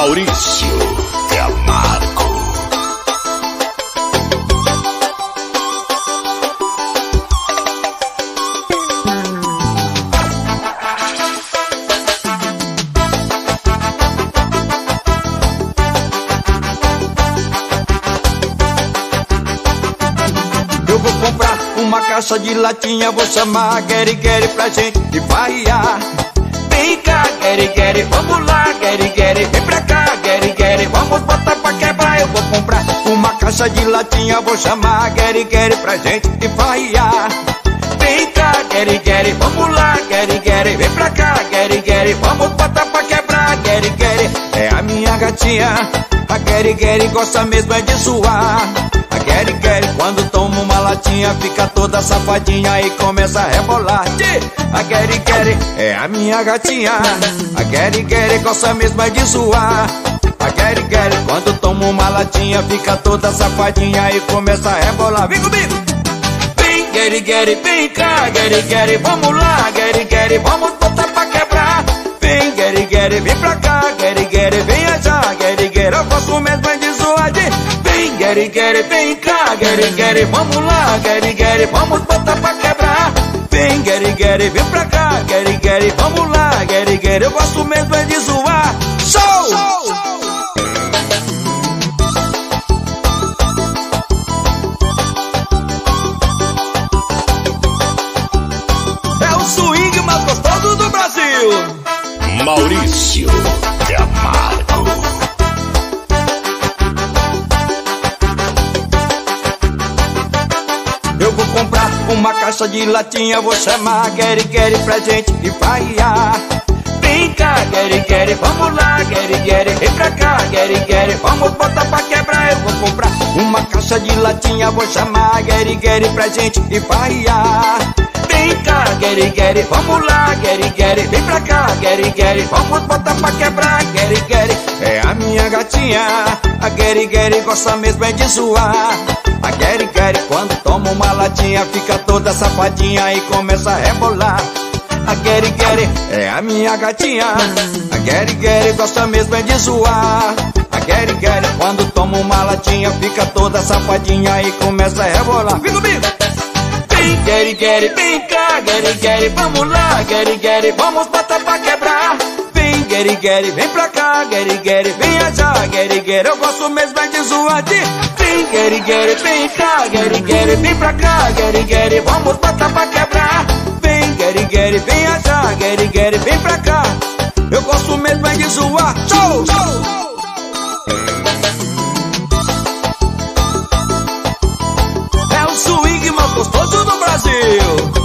Maurício Camargo. Eu vou comprar uma caixa de latinha, vou chamar Gary Gary pra gente variar. Vem cá, Gary Gary caixa de latinha, vou chamar Gary Gary pra gente e variar. Vem cá, Gary Gary, vamos lá, Gary Gary, vem pra cá, Gary Gary, vamos botar pra quebrar, Gary Gary. É a minha gatinha, a Gary Gary gosta mesmo é de zoar. A Gary Gary quando toma uma latinha fica toda safadinha e começa a rebolar. A Gary Gary é a minha gatinha, a Gary Gary gosta mesmo é de zoar. Latinha fica toda safadinha e começa a rebolar. Vem comigo! Vem, Gary, vem cá, Gary Gary, vamos lá, Gary Gary, vamos botar pra quebrar. Vem, Gary Gary, vem pra cá, Gary Gary, vem já, Gary Gary, eu gosto mesmo é de zoar de... Vem, Gary Gary, vem cá, Gary Gary, vamos lá, Gary Gary, vamos botar pra quebrar. Vem, Gary Gary, vem pra cá, Gary Gary, vamos lá, Gary Gary, eu gosto Brasil. Maurício Camargo. Eu vou comprar uma caixa de latinha, vou chamar Gary Gary pra gente e variar. Vem cá, Gary Gary, vamos lá, Gary Gary, vem pra cá, Gary Gary, vamos botar pra quebrar. Eu vou comprar uma caixa de latinha, vou chamar Gary Gary pra gente e variar. Vem cá, Gary Gary, vamos lá, Gary Gary, vem pra cá, Gary Gary, vamos botar pra quebrar, Gary Gary. É a minha gatinha, a Gary Gary gosta mesmo é de zoar. A Gary Gary quando toma uma latinha fica toda safadinha e começa a rebolar. A Gary Gary é a minha gatinha. A Gary Gary gosta mesmo é de zoar. A Gary Gary quando toma uma latinha fica toda safadinha e começa a rebolar. Vem comigo! Vem, Gary Gary, vem cá, Gary Gary, vamos lá, Gary Gary, vamos botar pra quebrar. Vem, Gary Gary, vem pra cá, Gary Gary, vem já, Gary Gary, eu gosto mesmo é de zoar de. Vem, Gary Gary, vem cá, Gary Gary, vem pra cá, Gary Gary, vamos botar pra quebrar. Vem, Gary Gary, vem já, Gary Gary, vem pra cá. Eu gosto mesmo é de zoar. Show, show. É mais gostoso Brasil!